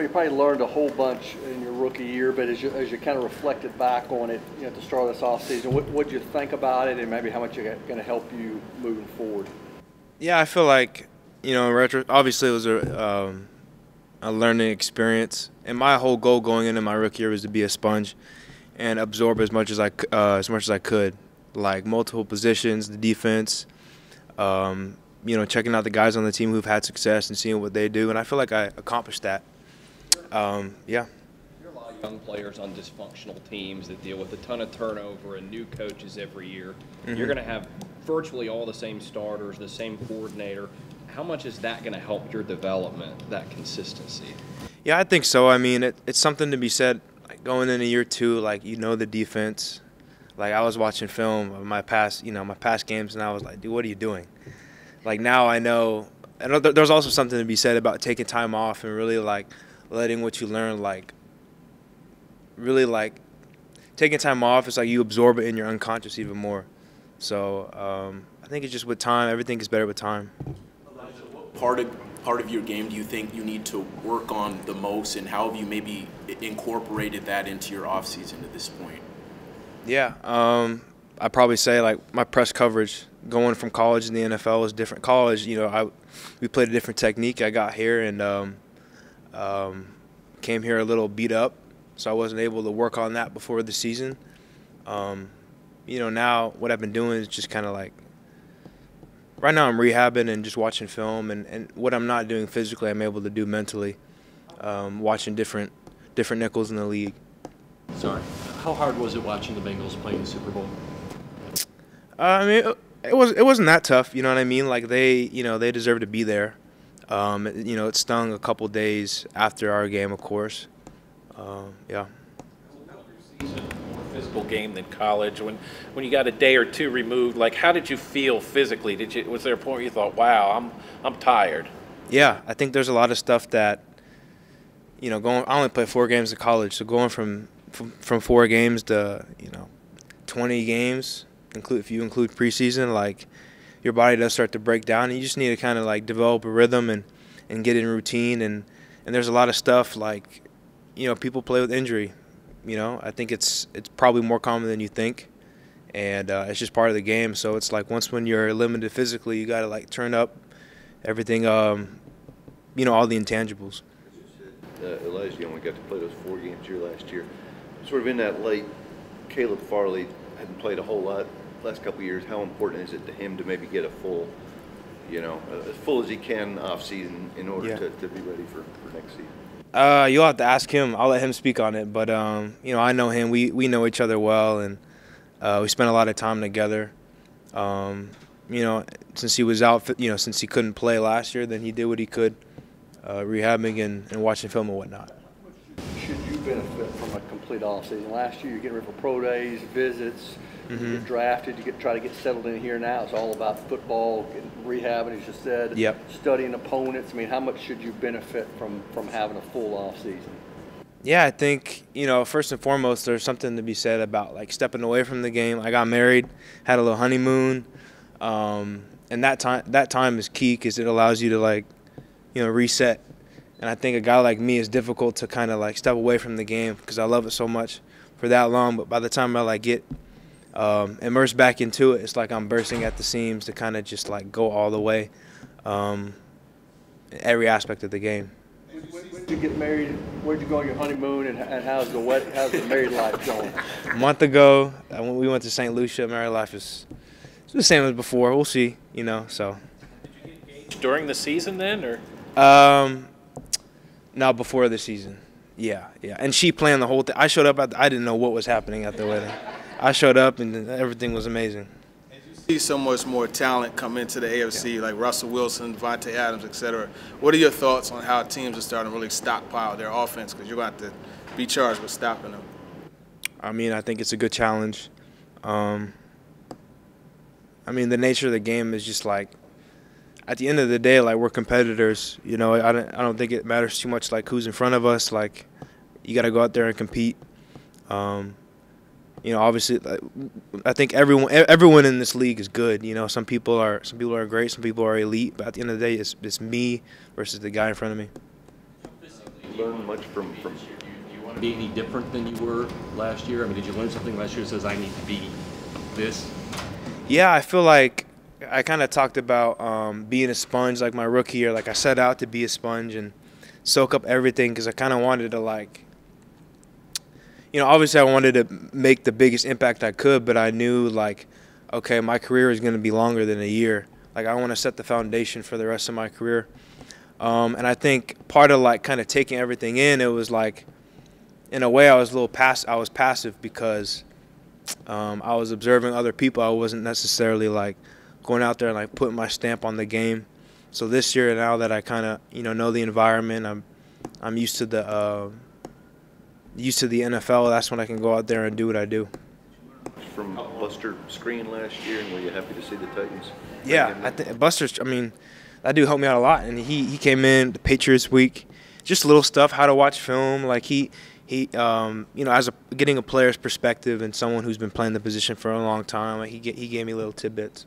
You probably learned a whole bunch in your rookie year, but as you, as you kind of reflected back on it, you know, at the start of this offseason, what did you think about it, and maybe how much it's going to help you moving forward? Yeah, I feel like you know, in retro, obviously it was a um, a learning experience, and my whole goal going into my rookie year was to be a sponge and absorb as much as I uh, as much as I could, like multiple positions, the defense, um, you know, checking out the guys on the team who've had success and seeing what they do, and I feel like I accomplished that um, yeah. There are a lot of young players on dysfunctional teams that deal with a ton of turnover and new coaches every year. Mm-hmm. You're going to have virtually all the same starters, the same coordinator. How much is that going to help your development, that consistency? Yeah, I think so. I mean, it, it's something to be said. Like going into year two, like you know the defense. Like I was watching film of my past, you know, my past games, and I was like, dude, what are you doing? Like now I know. And there's also something to be said about taking time off and really like letting what you learn like really like taking time off it's like you absorb it in your unconscious even more. So um, i think it's just with time everything is better with time. Elijah, what part of part of your game do you think you need to work on the most and how have you maybe incorporated that into your off season at this point? Yeah um, i probably say like my press coverage going from college to the nfl is different. College you know i we played a different technique. I got here and um, um, came here a little beat up, so I wasn't able to work on that before the season. Um, you know, now what I've been doing is just kind of like right now I'm rehabbing and just watching film, and, and what I'm not doing physically, I'm able to do mentally, um, watching different different nickels in the league. Sorry, how hard was it watching the Bengals playing the Super Bowl? Uh, I mean, it, it was it wasn't that tough. You know what I mean? Like they, you know, they deserve to be there. Um, you know, it stung a couple days after our game, of course. Uh, yeah. More physical game than college. When when you got a day or two removed, like how did you feel physically? Did you was there a point where you thought, "Wow, I'm I'm tired"? Yeah, I think there's a lot of stuff that you know, going. I only played four games in college, so going from from, from four games to you know, 20 games, include if you include preseason, like your body does start to break down, and you just need to kind of like develop a rhythm and and get in routine. And and there's a lot of stuff like, you know, people play with injury. You know, I think it's it's probably more common than you think, and uh, it's just part of the game. So it's like once when you're limited physically, you got to like turn up everything. Um, you know, all the intangibles. Uh, Elijah only got to play those four games here last year. Sort of in that late, Caleb Farley hadn't played a whole lot last couple years, how important is it to him to maybe get a full, you know, as full as he can off season in order yeah. to, to be ready for, for next season? Uh, you'll have to ask him. I'll let him speak on it. But um, you know, I know him. We we know each other well, and uh, we spent a lot of time together. Um, you know, since he was out, you know, since he couldn't play last year, then he did what he could, uh, rehabbing and, and watching film and whatnot. Should you benefit from a complete off season? Last year, you're getting ready for pro days, visits mm-hmm. you get drafted, you get try to get settled in here now. It's all about football, rehabbing, as you said. Yep. Studying opponents. I mean, how much should you benefit from from having a full off season? Yeah, I think you know first and foremost, there's something to be said about like stepping away from the game. I got married, had a little honeymoon, um, and that time that time is key because it allows you to like, you know, reset. And I think a guy like me is difficult to kind of like step away from the game because I love it so much for that long. But by the time I like get um, immerse back into it, it's like I'm bursting at the seams to kind of just like go all the way, um, every aspect of the game. When, when did you get married? Where'd you go on your honeymoon, and, and how's the how's the married life going? A month ago, when we went to St. Lucia, married life is the same as before. We'll see, you know. So. During the season, then, or? Um, no, before the season. Yeah, yeah. And she planned the whole thing. I showed up at. The, I didn't know what was happening at the wedding. I showed up and everything was amazing. As you see so much more talent come into the AFC, yeah. like Russell Wilson, Davante Adams, etc. What are your thoughts on how teams are starting to really stockpile their offense? Because you're going to have to be charged with stopping them. I mean, I think it's a good challenge. Um, I mean, the nature of the game is just like, at the end of the day, like we're competitors. You know, I don't, I don't think it matters too much like who's in front of us. Like, you got to go out there and compete. Um, you know, obviously, I think everyone everyone in this league is good. You know, some people are some people are great, some people are elite. But at the end of the day, it's it's me versus the guy in front of me. learn much from, from Be any different than you were last year? I mean, did you learn something last year that says I need to be this? Yeah, I feel like I kind of talked about um, being a sponge like my rookie year. Like I set out to be a sponge and soak up everything because I kind of wanted to like, you know, obviously I wanted to make the biggest impact I could, but I knew like, okay, my career is going to be longer than a year. Like I want to set the foundation for the rest of my career. Um, and I think part of like kind of taking everything in, it was like, in a way, I was a little pass. I was passive because um, I was observing other people. I wasn't necessarily like going out there and like putting my stamp on the game. So this year, now that I kind of you know know the environment, I'm I'm used to the uh, used to the NFL. That's when I can go out there and do what I do. from Buster Skrine last year, and were you happy to see the Titans? Yeah, I in? think Buster's. I mean, that dude helped me out a lot, and he he came in the Patriots week, just little stuff, how to watch film. Like he he um you know as a getting a player's perspective and someone who's been playing the position for a long time. Like he get, he gave me little tidbits.